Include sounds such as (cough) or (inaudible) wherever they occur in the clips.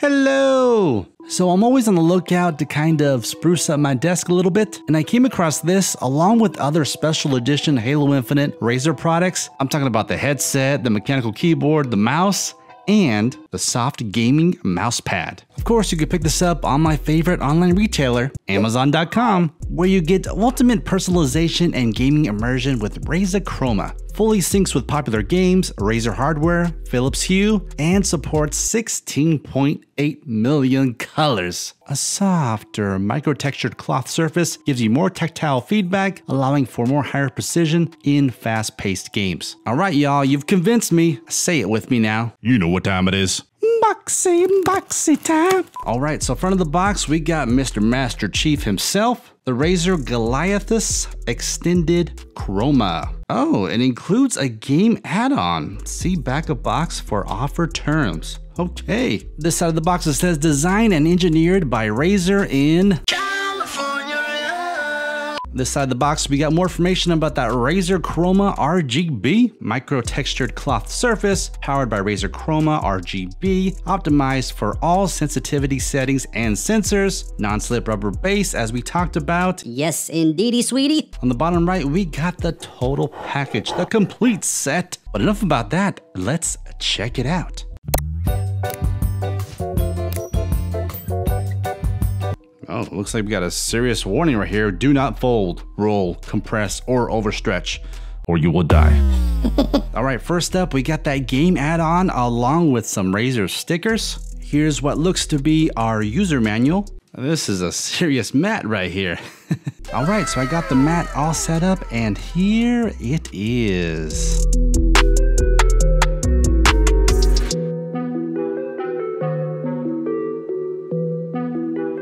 Hello! So I'm always on the lookout to kind of spruce up my desk a little bit, and I came across this along with other special edition Halo Infinite Razer products. I'm talking about the headset, the mechanical keyboard, the mouse, and the soft gaming mouse pad. Of course, you can pick this up on my favorite online retailer, Amazon.com, where you get ultimate personalization and gaming immersion with Razer Chroma. Fully syncs with popular games, Razer hardware, Philips Hue, and supports 16.8 million colors. A softer, micro-textured cloth surface gives you more tactile feedback, allowing for more higher precision in fast-paced games. Alright y'all, you've convinced me. Say it with me now. You know what time it is. Boxy, boxy time. All right, so front of the box, we got Mr. Master Chief himself, the Razer Goliathus Extended Chroma. Oh, it includes a game add-on. See back of box for offer terms. Okay. This side of the box it says designed and engineered by Razer in this side of the box, we got more information about that Razer Chroma RGB micro-textured cloth surface powered by Razer Chroma RGB, optimized for all sensitivity settings and sensors, non-slip rubber base as we talked about. Yes, indeedy, sweetie. On the bottom right, we got the total package, the complete set. But enough about that, let's check it out. Oh, looks like we got a serious warning right here. Do not fold, roll, compress, or overstretch, or you will die. (laughs) All right, first up, we got that game add-on along with some Razer stickers. Here's what looks to be our user manual. This is a serious mat right here. (laughs) all right, so I got the mat all set up and here it is.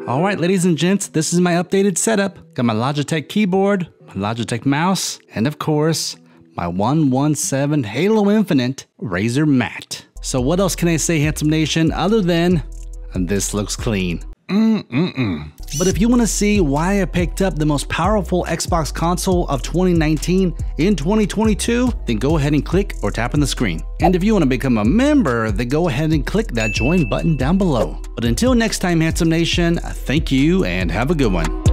All right, ladies and gents, this is my updated setup. Got my Logitech keyboard, my Logitech mouse, and of course, my 117 Halo Infinite Razer mat. So what else can I say, Handsome Nation, other than this looks clean? Mm-mm-mm. But if you want to see why I picked up the most powerful Xbox console of 2019 in 2022, then go ahead and click or tap on the screen. And if you want to become a member, then go ahead and click that join button down below. But until next time, Handsome Nation, thank you and have a good one.